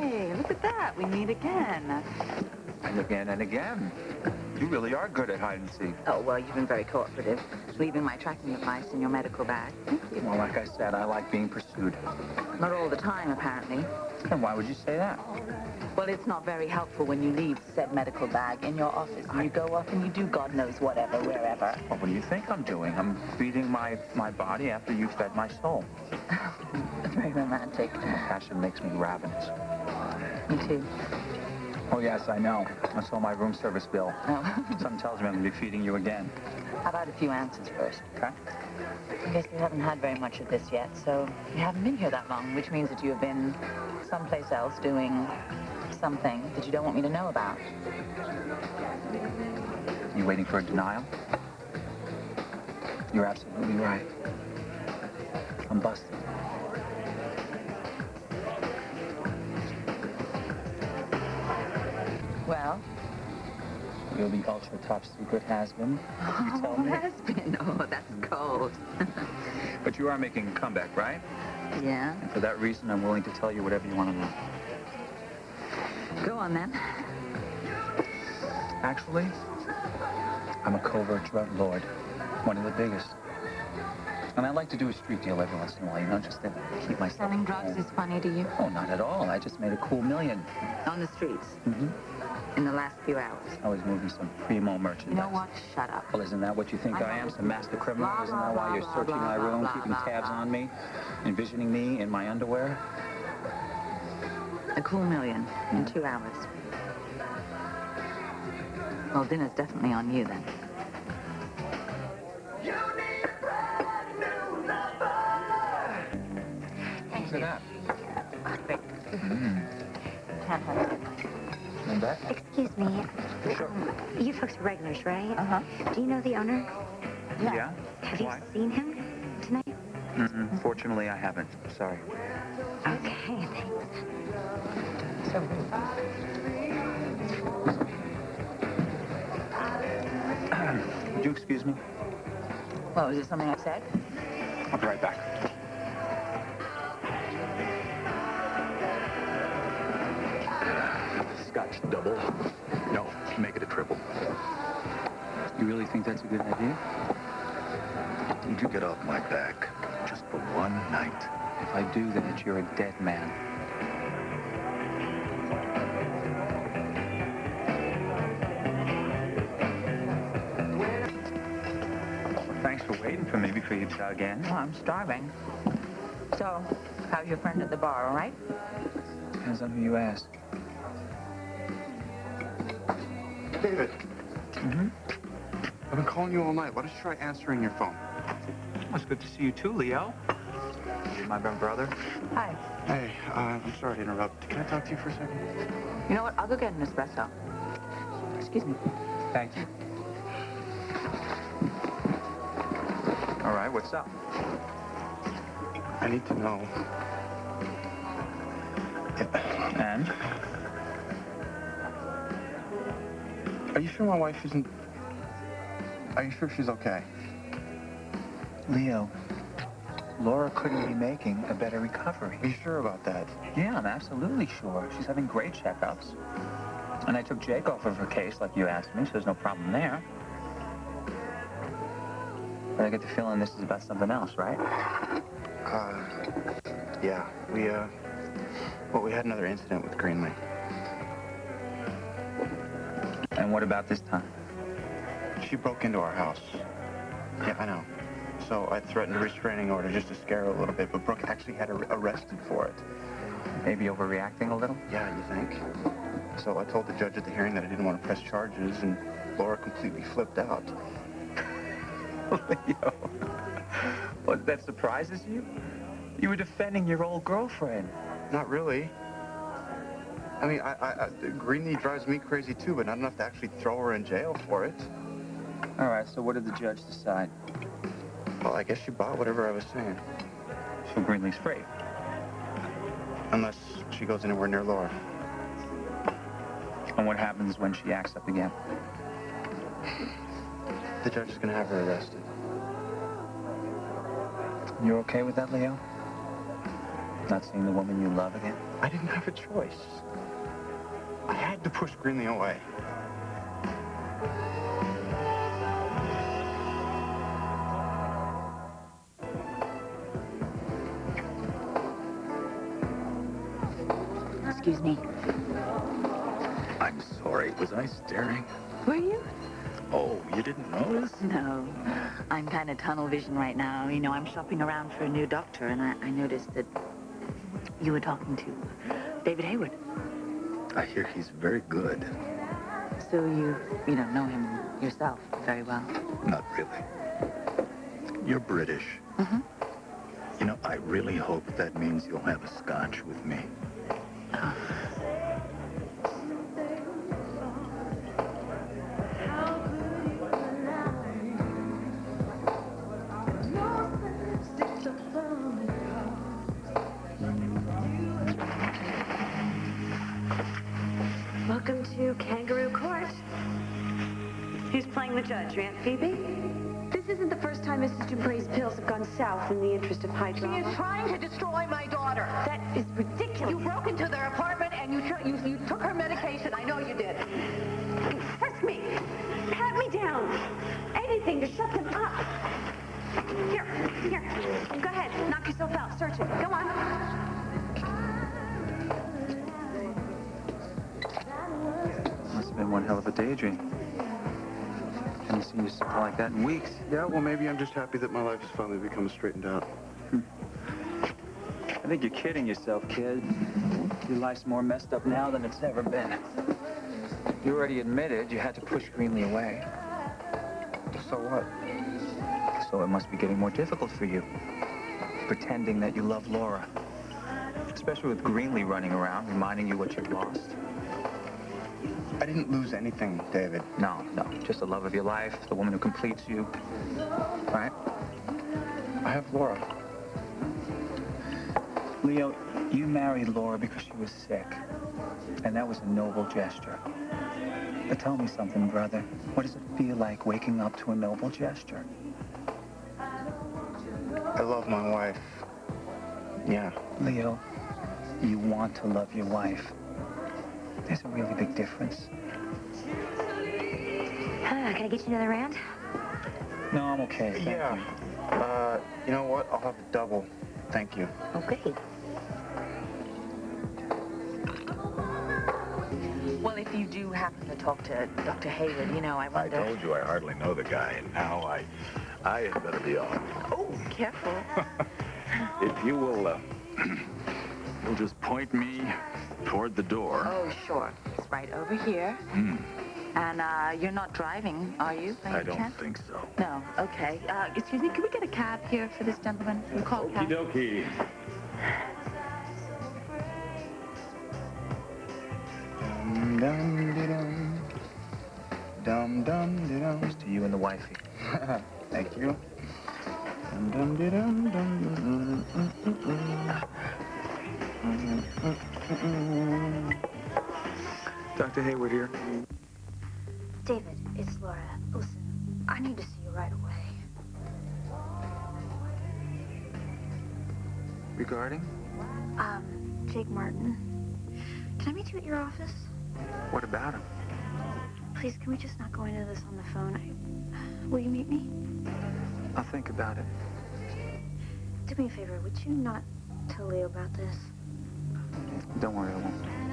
Hey, look at that. We meet again. And again and again. You really are good at hide and seek. Oh, well, you've been very cooperative, leaving my tracking device in your medical bag. Thank you. Well, like I said, I like being pursued. Not all the time, apparently. And why would you say that? Well, it's not very helpful when you leave said medical bag in your office and you go off and you do God knows whatever, wherever. Well, what do you think I'm doing? I'm feeding my, my body after you fed my soul. It's very romantic. Passion makes me ravenous. Me too. Oh, yes, I know. I saw my room service bill. Oh. Something tells me I'm going to be feeding you again. How about a few answers first? Okay? I guess you haven't had very much of this yet, so you haven't been here that long, which means that you have been someplace else doing something that you don't want me to know about. You waiting for a denial? You're absolutely right. I'm busted. Well, You're the ultra top secret has-been. You tell oh, me. has been. Oh, that's cold. But you are making a comeback, right? yeah? And for that reason, I'm willing to tell you whatever you want to know. Go on, then. Actually, I'm a covert drug lord. One of the biggest. And I like to do a street deal every once in a while, you know, just to keep myself... Selling drugs is funny to you? Oh, not at all. I just made a cool million. On the streets, Mm-hmm. In the last few hours. I was moving some primo You merchandise. know what? Shut up. Well, isn't that what you think I I, am? Some master criminal? Blah, Isn't that blah, why you're blah, searching my room, keeping tabs on me, envisioning me in my underwear? A cool million in two hours. Well, dinner's definitely on you then. For that. Great. Mm. And that? Excuse me. Sure. You folks are regulars, right? Uh-huh. Do you know the owner? Yeah? Have you seen him tonight? Mm-mm. Fortunately, I haven't. Sorry. Okay, thanks. So. Would you excuse me? What, was it something I said? I'll be right back. No, make it a triple. You really think that's a good idea? Would you get off my back just for one night? If I do that, you're a dead man. Thanks for waiting for me before you dug in. Well, I'm starving. So, how's your friend at the bar, all right? Depends on who you ask. David, Mm-hmm. I've been calling you all night. Why don't you try answering your phone? Well, it's good to see you too, Leo. My brother. Hi. Hey, uh, I'm sorry to interrupt. Can I talk to you for a second? You know what? I'll go get an espresso. Excuse me. Thank you. All right, what's up? I need to know. And? Are you sure my wife isn't... Are you sure she's okay? Leo, Laura couldn't be making a better recovery. Are you sure about that? Yeah, I'm absolutely sure. She's having great checkups. And I took Jake off of her case, like you asked me, so there's no problem there. But I get the feeling this is about something else, right? Uh, yeah. We, uh... Well, we had another incident with Greenlee. And what about this time? She broke into our house. Yeah, I know. So I threatened a restraining order just to scare her a little bit, but Brooke actually had her arrested for it. Maybe overreacting a little? Yeah, you think? So I told the judge at the hearing that I didn't want to press charges, and Laura completely flipped out. Leo, what, that surprises you? You were defending your old girlfriend. Not really. I mean, I, I, Greenlee drives me crazy too, but not enough to actually throw her in jail for it. All right, so what did the judge decide? Well, I guess she bought whatever I was saying. So Greenlee's free. Unless she goes anywhere near Laura. And what happens when she acts up again? The judge is gonna have her arrested. You're okay with that, Leo? Not seeing the woman you love again? I didn't have a choice. I had to push Greenlee away. Excuse me. I'm sorry. Was I staring? Were you? Oh, you didn't notice? No. I'm kind of tunnel vision right now. You know, I'm shopping around for a new doctor, and I, I noticed that you were talking to David Hayward. I hear he's very good. So you, you don't know him yourself very well. Not really. You're British. Mm-hmm. You know, I really hope that means you'll have a scotch with me. Welcome to Kangaroo Court. Who's playing the judge, Aunt Phoebe? This isn't the first time Mrs. Dupre's pills have gone south in the interest of high She is trying to destroy my daughter. That is ridiculous. You broke into their apartment and you, you, you took her medication. I know you did. Frisk me. Pat me down. Anything to shut them up. Here, here. Go ahead. Knock yourself out. Search it. Go on. Have been one hell of a daydream. Haven't seen you smile like that in weeks. Yeah, well, maybe I'm just happy that my life has finally become straightened out. Hmm. I think you're kidding yourself, kid. Your life's more messed up now than it's ever been. You already admitted you had to push Greenlee away. So what? So it must be getting more difficult for you. Pretending that you love Laura. Especially with Greenlee running around, reminding you what you've lost. I didn't lose anything, David. No, no, just the love of your life, the woman who completes you. Right? I have Laura. Leo, you married Laura because she was sick. And that was a noble gesture. But tell me something, brother. What does it feel like waking up to a noble gesture? I love my wife. Yeah. Leo, you want to love your wife. There's a really big difference. Uh, can I get you another round? No, I'm okay. Thank Yeah. you. Uh, you know what? I'll have a double. Thank you. Okay. Well, if you do happen to talk to Dr. Hayward, you know, I I told you I hardly know the guy, and now I, I had better be off. Oh, careful. If you will, uh, you'll just point me toward the door. Oh, sure. It's right over here. Hmm. And uh, you're not driving, are you? I don't chance? think so. No. Okay. Uh, excuse me. Can we get a cab here for this gentleman? We call a cab. dokie. Dum dum de dum. Dum dum de dum. Here's to you and the wifey. Thank you. Dum dum de dum dum. mm, mm, mm, mm. Mm, mm, mm. Dr. Hayward here. David, it's Laura. Listen, I need to see you right away. Regarding? Um, Jake Martin. Can I meet you at your office? What about him? Please, can we just not go into this on the phone? I, will you meet me? I'll think about it. Do me a favor, would you not tell Leo about this? Don't worry, I won't.